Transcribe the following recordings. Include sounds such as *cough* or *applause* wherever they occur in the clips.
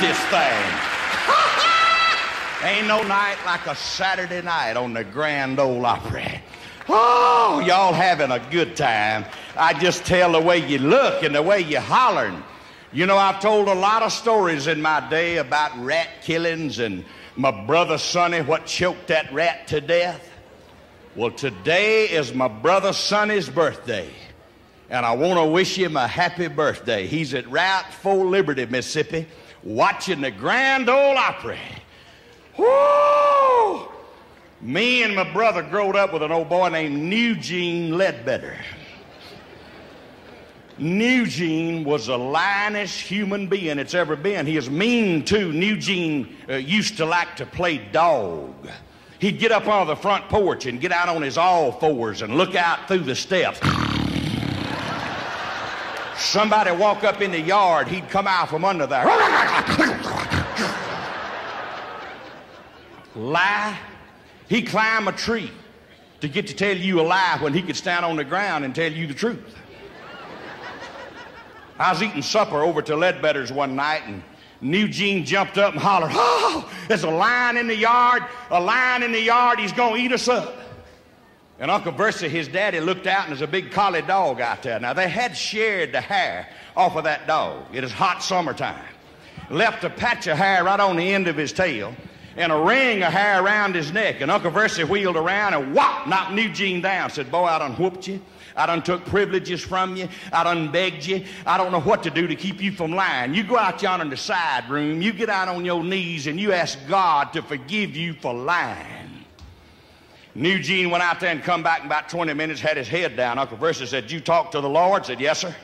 this thing. *laughs* Ain't no night like a Saturday night on the Grand Ole Opry. Oh, y'all having a good time. I just tell the way you look and the way you hollering. You know, I've told a lot of stories in my day about rat killings and my brother Sonny, what choked that rat to death. Well, today is my brother Sonny's birthday. And I want to wish him a happy birthday. He's at Route 4 Liberty, Mississippi, watching the Grand Ole Opry. Woo! Me and my brother growed up with an old boy named Eugene Ledbetter. Eugene was the lionest human being it's ever been. He is mean too. Eugene uh, used to like to play dog. He'd get up on the front porch and get out on his all fours and look out through the steps. Somebody walk up in the yard, he'd come out from under there. lie. He'd climb a tree to get to tell you a lie when he could stand on the ground and tell you the truth. I was eating supper over to Ledbetter's one night, and Nugene jumped up and hollered, Oh, there's a lion in the yard, a lion in the yard, he's going to eat us up. And Uncle Versie, his daddy, looked out and there's a big collie dog out there. Now, they had shared the hair off of that dog. It is hot summertime. Left a patch of hair right on the end of his tail and a ring of hair around his neck. And Uncle Versie wheeled around and whop, knocked Eugene down. Said, Boy, I done whooped you. I done took privileges from you. I done begged you. I don't know what to do to keep you from lying. You go out yonder in the side room, you get out on your knees, and you ask God to forgive you for lying. Eugene went out there and come back in about 20 minutes, had his head down. Uncle Versie said, you talk to the Lord? Said, yes, sir.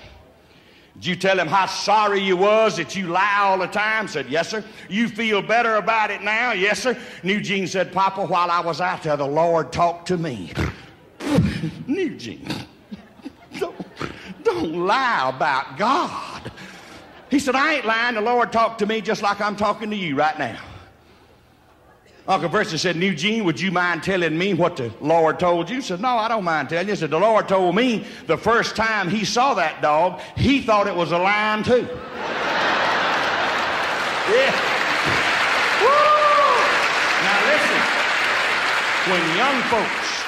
Did you tell him how sorry you was that you lie all the time? Said, yes, sir. You feel better about it now? Yes, sir. Eugene said, Papa, while I was out there, the Lord talked to me. *laughs* Eugene, don't, don't lie about God. He said, I ain't lying. The Lord talked to me just like I'm talking to you right now. Uncle Versie said, Eugene, would you mind telling me what the Lord told you? He said, No, I don't mind telling you. He said, The Lord told me the first time he saw that dog, he thought it was a lion too. *laughs* yeah. Woo! Now listen, when young folks,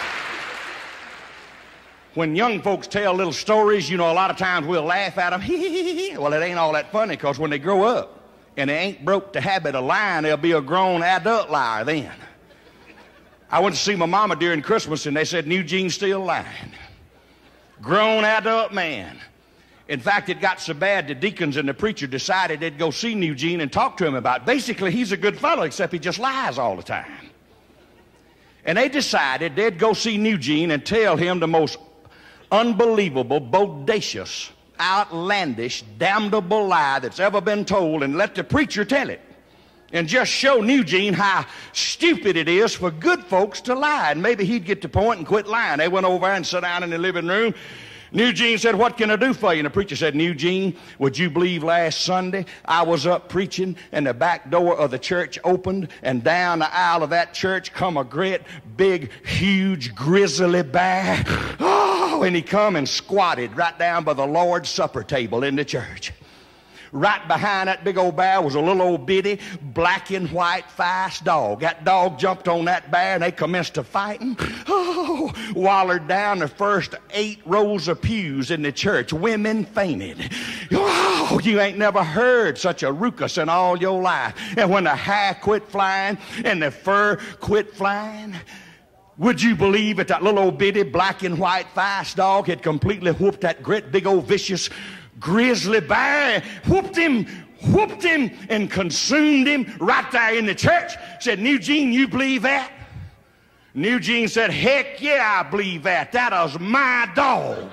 when young folks tell little stories, you know, a lot of times we'll laugh at them. *laughs* well, it ain't all that funny because when they grow up, and they ain't broke the habit of lying, they'll be a grown adult liar then. I went to see my mama during Christmas and they said, Eugene's still lying. Grown adult man. In fact, it got so bad the deacons and the preacher decided they'd go see Eugene and talk to him about it. Basically, he's a good fellow, except he just lies all the time. And they decided they'd go see Eugene and tell him the most unbelievable, bodacious, outlandish, damnable lie that's ever been told and let the preacher tell it. And just show Eugene how stupid it is for good folks to lie. And maybe he'd get the point and quit lying. They went over and sat down in the living room. Eugene said, What can I do for you? And the preacher said, Eugene, would you believe last Sunday I was up preaching and the back door of the church opened and down the aisle of that church come a great, big, huge, grizzly bear? *gasps* Ah! And he come and squatted right down by the Lord's Supper table in the church. Right behind that big old bear was a little old bitty black and white fast dog. That dog jumped on that bear and they commenced to fighting. Oh, wallered down the first eight rows of pews in the church. Women fainted. Oh, you ain't never heard such a ruckus in all your life. And when the hair quit flying and the fur quit flying, would you believe that that little old bitty black and white fast dog had completely whooped that great big old vicious grizzly bear, whooped him, whooped him, and consumed him right there in the church. Said, Eugene, you believe that? Eugene said, Heck yeah, I believe that. That was my dog.